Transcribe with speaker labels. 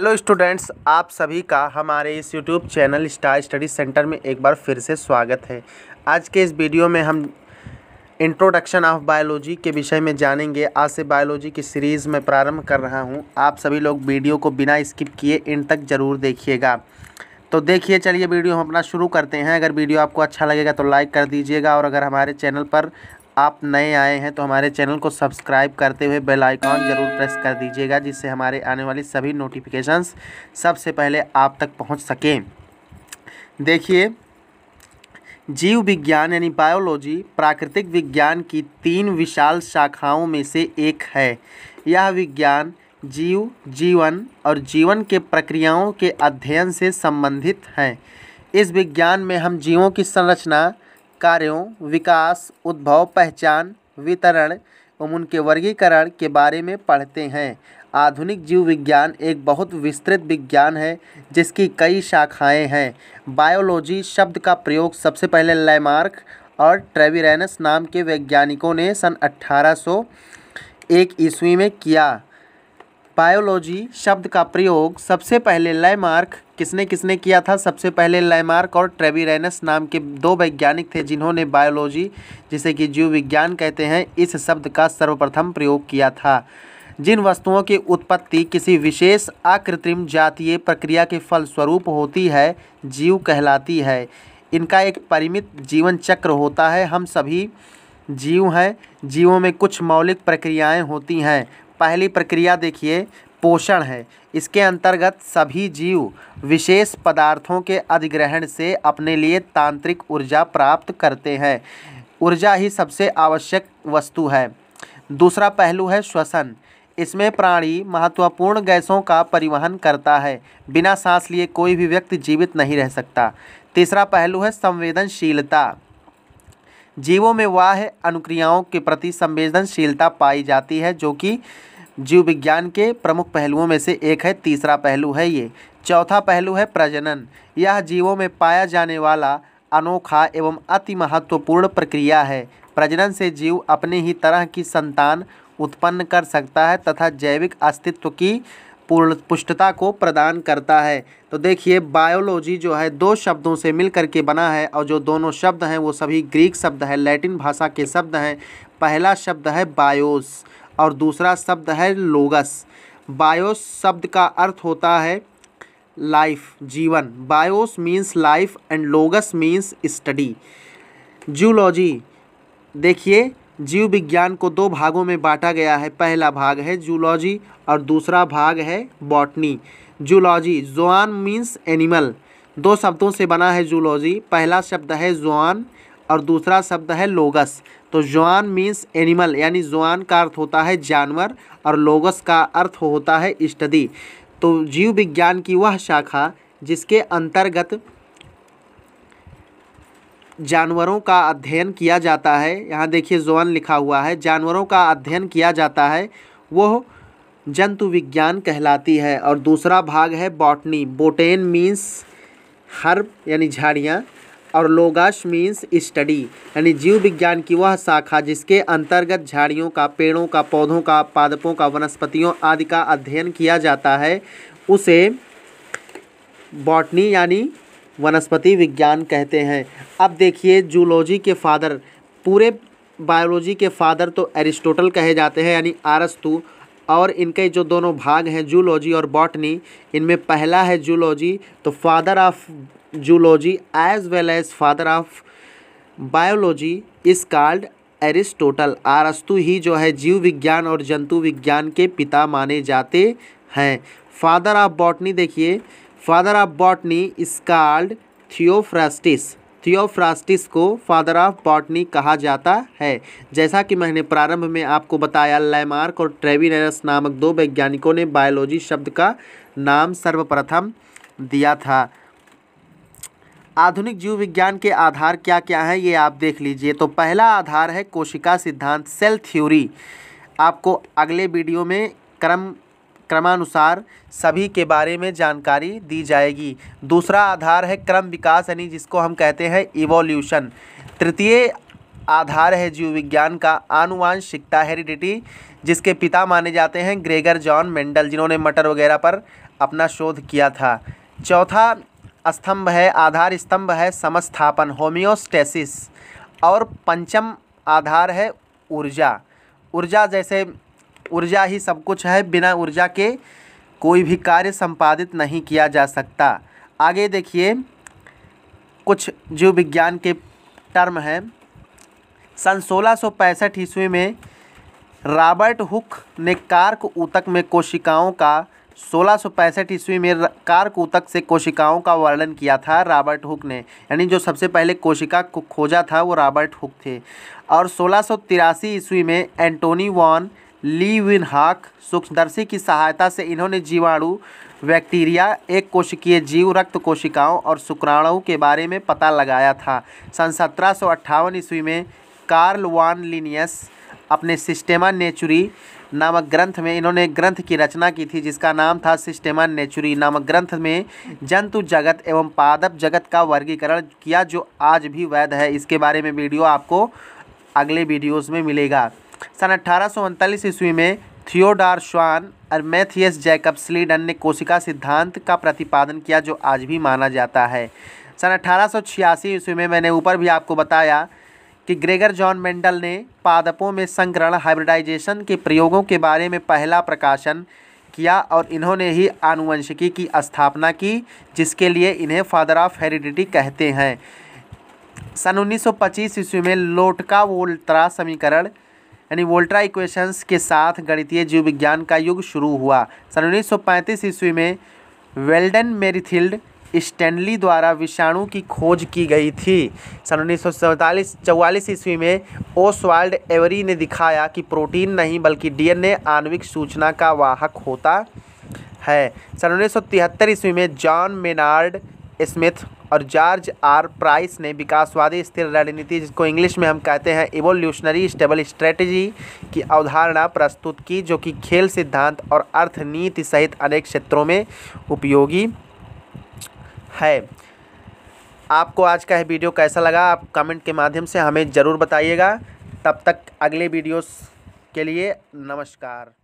Speaker 1: Hello students, आप सभी का हमारे इस YouTube channel Star Study Centre में एक बार फिर से स्वागत है। आज के इस वीडियो में हम इंट्रोडक्शन ऑफ़ बायोलॉजी के विषय में जानेंगे। आज से बायोलॉजी की सीरीज़ में प्रारंभ कर रहा हूँ। आप सभी लोग वीडियो को बिना स्किप किए इन तक ज़रूर देखिएगा। तो देखिए, चलिए वीडियो हम अपना शुरू करते हैं। अगर वीडियो आपको अच्छा लगेगा तो लाइक कर दीजिएगा और अगर हमारे चैनल पर आप नए आए हैं तो हमारे चैनल को सब्सक्राइब करते हुए बेल आइकॉन ज़रूर प्रेस कर दीजिएगा, जिससे हमारे आने वाली सभी नोटिफिकेशंस सबसे पहले आप तक पहुँच सकें। देखिए, जीव विज्ञान यानी बायोलॉजी प्राकृतिक विज्ञान की तीन विशाल शाखाओं में से एक है। यह विज्ञान जीव, जीवन और जीवन के प्रक्रियाओं के अध्ययन से संबंधित है। इस विज्ञान में हम जीवों की संरचना कार्यों, विकास, उद्भव, पहचान, वितरण, एवं उनके वर्गीकरण के बारे में पढ़ते हैं। आधुनिक जीव विज्ञान एक बहुत विस्तृत विज्ञान है, जिसकी कई शाखाएँ हैं। बायोलॉजी शब्द का प्रयोग सबसे पहले लैमार्क और ट्रेविरेनस नाम के वैज्ञानिकों ने सन 1801 ईस्वी में किया। बायोलॉजी शब्द का प्रयोग सबसे पहले लैमार्क, किसने किसने किया था? सबसे पहले लैमार्क और ट्रेविरेनस नाम के दो वैज्ञानिक थे जिन्होंने बायोलॉजी, जिसे कि जीव विज्ञान कहते हैं, इस शब्द का सर्वप्रथम प्रयोग किया था। जिन वस्तुओं की उत्पत्ति किसी विशेष अकृत्रिम जातीय प्रक्रिया के फलस्वरूप होती है, जीव कहलाती है। इनका एक परिमित जीवन चक्र होता है। हम सभी जीव हैं, जीवों में कुछ मौलिक प्रक्रियाएँ होती हैं। पहली प्रक्रिया देखिए, पोषण है। इसके अंतर्गत सभी जीव विशेष पदार्थों के अधिग्रहण से अपने लिए तांत्रिक ऊर्जा प्राप्त करते हैं। ऊर्जा ही सबसे आवश्यक वस्तु है। दूसरा पहलू है श्वसन। इसमें प्राणी महत्वपूर्ण गैसों का परिवहन करता है। बिना सांस लिए कोई भी व्यक्ति जीवित नहीं रह सकता। तीसरा पहलू है संवेदनशीलता। जीवों में वाह अनुक्रियाओं के प्रति संवेदनशीलता पाई जाती है, जो कि जीव विज्ञान के प्रमुख पहलुओं में से एक है। तीसरा पहलू है ये। चौथा पहलू है प्रजनन। यह जीवों में पाया जाने वाला अनोखा एवं अति महत्वपूर्ण प्रक्रिया है। प्रजनन से जीव अपने ही तरह की संतान उत्पन्न कर सकता है तथा जैविक अस्तित्व की पुष्टता को प्रदान करता है। तो देखिए बायोलॉजी जो है, दो शब्दों से मिल करके बना है और जो दोनों शब्द हैं, वो सभी ग्रीक शब्द है लैटिन भाषा के शब्द हैं। पहला शब्द है बायोस और दूसरा शब्द है लोगस बायोस शब्द का अर्थ होता है लाइफ जीवन। Bios means life and logos means study zoology देखिए जीव विज्ञान को दो भागों में बांटा गया है। पहला भाग है जूलॉजी और दूसरा भाग है botany. Zoology, zoon means animal. दो शब्दों से बना है जूलॉजी। पहला शब्द है जोआन और दूसरा शब्द है लोगस। तो जोआन मीन्स एनिमल, यानी जोआन का अर्थ होता है जानवर और लोगस का अर्थ होता है स्टडी। तो जीव विज्ञान की वह शाखा जिसके अंतर्गत जानवरों का अध्ययन किया जाता है। यहाँ देखिए जोन लिखा हुआ है। जानवरों का अध्ययन किया जाता है। वह जंतु विज्ञान कहलाती है। और दूसरा भाग है बॉटनी। बोटेन मीन्स हर्ब, यानी झाड़ियाँ, और लोगाश मीन्स स्टडी। यानी जीव विज्ञान की वह शाखा जिसके अंतर्गत झाड़ियों का, पेड़ों का, पौधों का, पादपों का, वनस्पतियों आदि का अध्ययन किया जाता है, उसे बॉटनी यानी वनस्पति विज्ञान कहते हैं। अब देखिए, जूलॉजी के फादर, पूरे बायोलॉजी के फादर तो एरिस्टोटल कहे जाते हैं, यानी आरस्तु, और इनके जो दोनों भाग हैं, जूलॉजी और बॉटनी, इनमें पहला है जूलॉजी तो father of zoology as well as father of biology is called Aristotle. आरस्तु ही जो है, जीव विज्ञान और जंतु विज्ञान के पिता माने जाते हैं। फादर ऑफ़ बॉटनी देखिए father of botany is called Theophrastus Theophrastus को फादर ऑफ़ बॉटनी कहा जाता है। जैसा कि मैंने प्रारंभ में आपको बताया लैमार्क और ट्रेविनेरस नामक दो वैज्ञानिकों ने बायोलॉजी शब्द का नाम सर्वप्रथम दिया था। आधुनिक जीव विज्ञान के आधार क्या क्या हैं, ये आप देख लीजिए। तो पहला आधार है कोशिका सिद्धांत सेल थ्योरी आपको अगले वीडियो में क्रम क्रमानुसार सभी के बारे में जानकारी दी जाएगी। दूसरा आधार है क्रम विकास, यानी जिसको हम कहते हैं इवोल्यूशन तृतीय आधार है जीव विज्ञान का आनुवांशिकता, हेरिडिटी, जिसके पिता माने जाते हैं ग्रेगर जॉन मेंडल, जिन्होंने मटर वगैरह पर अपना शोध किया था। चौथा स्तंभ है, आधार स्तंभ है समस्थापन, होमियोस्टेसिस। और पंचम आधार है ऊर्जा। ऊर्जा जैसे ऊर्जा ही सब कुछ है, बिना ऊर्जा के कोई भी कार्य संपादित नहीं किया जा सकता। आगे देखिए, कुछ जीव विज्ञान के टर्म हैं। सन सोलह सौ पैंसठ ईस्वी में रॉबर्ट हुक ने कार्क ऊतक में कोशिकाओं का, सोलह सौ पैंसठ ईस्वी में कार्क ऊतक से कोशिकाओं का वर्णन किया था रॉबर्ट हुक ने। यानी जो सबसे पहले कोशिका को खोजा था वो रॉबर्ट हुक थे। और सोलह सौ तिरासी ईस्वी में एंटोनी वॉन ली विन हाक सूक्ष्मदर्शी की सहायता से इन्होंने जीवाणु, बैक्टीरिया, एक कोशिकीय जीव, रक्त कोशिकाओं और शुक्राणुओं के बारे में पता लगाया था। सन सत्रह सौ अट्ठावन ईस्वी में कार्ल वान लिनियस अपने सिस्टेमा नेचुरी नामक ग्रंथ में, इन्होंने ग्रंथ की रचना की थी जिसका नाम था सिस्टेमा नेचुरी नामक ग्रंथ में, जंतु जगत एवं पादप जगत का वर्गीकरण किया जो आज भी वैध है। इसके बारे में वीडियो आपको अगले वीडियोस में मिलेगा। सन अट्ठारह ईस्वी में थियोडार श्वान और मैथियस जैकब स्लीडन ने कोशिका सिद्धांत का प्रतिपादन किया, जो आज भी माना जाता है। सन अट्ठारह ईस्वी में मैंने ऊपर भी आपको बताया कि ग्रेगर जॉन मेंडल ने पादपों में संकरण हाइब्रिडाइजेशन के प्रयोगों के बारे में पहला प्रकाशन किया और इन्होंने ही आनुवंशिकी की स्थापना की, जिसके लिए इन्हें फादर ऑफ़ हेरिडिटी कहते हैं। सन 1925 ईस्वी में लोटका वोल्ट्रा समीकरण यानी वोल्ट्रा इक्वेशंस के साथ गणितीय जीव विज्ञान का युग शुरू हुआ। सन 1935 ईस्वी में वेल्डन मेरीथिल्ड स्टैनली द्वारा विषाणु की खोज की गई थी। सन उन्नीस सौ ईस्वी में ओसवाल्ड एवरी ने दिखाया कि प्रोटीन नहीं बल्कि डीएनए आणविक सूचना का वाहक होता है। सन उन्नीस सौ तिहत्तर ईस्वी में जॉन मेनार्ड स्मिथ और जॉर्ज आर. प्राइस ने विकासवादी स्थिर रणनीति, जिसको इंग्लिश में हम कहते हैं इवोल्यूशनरी स्टेबल स्ट्रेटजी की अवधारणा प्रस्तुत की, जो कि खेल सिद्धांत और अर्थनीति सहित अनेक क्षेत्रों में उपयोगी है। आपको आज का यह वीडियो कैसा लगा, आप कमेंट के माध्यम से हमें ज़रूर बताइएगा। तब तक अगले वीडियोस के लिए नमस्कार।